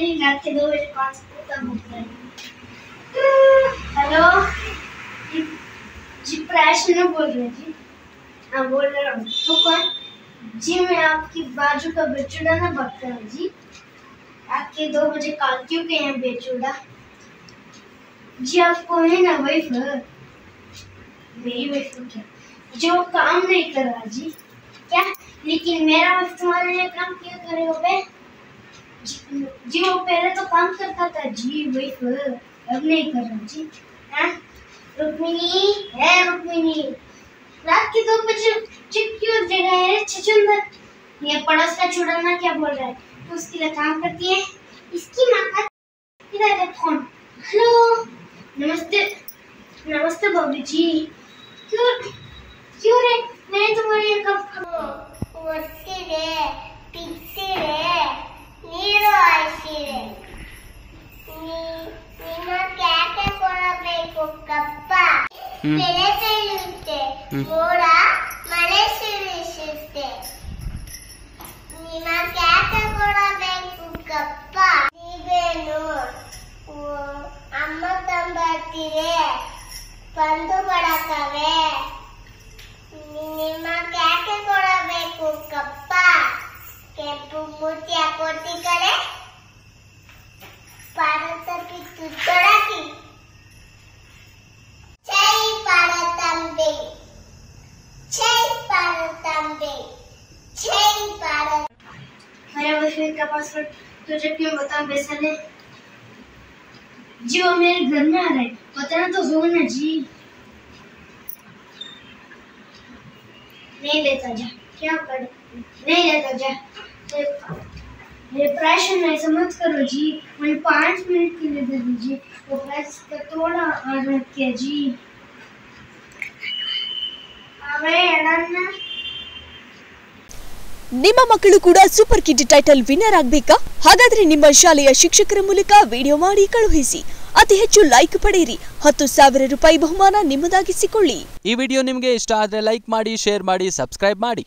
नहीं रात के दो बजे सा तब होता है। हेलो? जी प्रयास बोल रहे जी। हाँ बोल रहा हूँ। तो कौन? जी, मैं आपकी बाजू का बेचूड़ा ना बकता हूँ, जी। आपके दो बजे कॉल क्यों के हैं बेचूड़ा। जी, आपको है ना वाइफ मेरी वाइफ क्या? जो काम नहीं कर रहा, जी। क्या? लेकिन मेरा वाइफ तुम्हारे लिए काम क्यों करे हो बे जी वो पहले तो काम करता था, जी वाइफ अब नहीं कर रहा, जी। हाँ? रुक्मिनी है रुक्मिनी रात के दो बजे चुप क्यों जगह है छचुंदर ये पड़ोस का चुड़ाना क्या बोल रहा है? तो उसके लिए काम करती है? इसकी माँ का इधर है फ़ोन। हेलो? नमस्ते। नमस्ते बाबू जी। क्यों क्यों रे? मैंने तुम्हारे यहाँ कब ಬೆಳೆಯುತ್ತೆ ಮೋಡ ಮಳೆ ಸುರಿಸುತ್ತೆ ನಿಮಗೆ ಕೊಡಬೇಕು ಕಪ್ಪ. ನೀವೇನು? ಓ, ಅಮ್ಮ ತಂಬರ್ತೀರೆ ಬಂದು मेरा वाईफाई का पासवर्ड तुझे क्यों बताऊँ बेसले जी, वो मेरे घर में आ रहे हैं। बताना तो हो ना, जी। नहीं लेता जा। क्या कर नहीं लेता जा। प्राइस में ऐसा मत करो, जी। मुझे पाँच मिनट के लिए दे दीजिए। वो प्राइस का थोड़ा ऑर्डर किया, जी। अरे अड़न्ना ನಿಮ್ಮ ಮಕ್ಕಳು ಕೂಡ ಸೂಪರ್ ಕಿಡ್ ಟೈಟಲ್ ವಿನ್ನರ್ ಆಗಬೇಕಾ? ಹಾಗಾದ್ರೆ ನಿಮ್ಮ ಶಾಲೆಯ ಶಿಕ್ಷಕರ ಮೂಲಕ ವಿಡಿಯೋ ಮಾಡಿ ಕಳುಹಿಸಿ. ಅತಿ ಹೆಚ್ಚು ಲೈಕ್ ಪಡೆಯಿರಿ. ಹತ್ತು ಸಾವಿರ ರೂಪಾಯಿ ಬಹುಮಾನ ನಿಮ್ಮದಾಗಿಸಿಕೊಳ್ಳಿ. ಈ ವಿಡಿಯೋ ನಿಮಗೆ ಇಷ್ಟ ಆದರೆ ಲೈಕ್ ಮಾಡಿ ಶೇರ್ ಮಾಡಿ ಸಬ್ಸ್ಕ್ರೈಬ್ ಮಾಡಿ.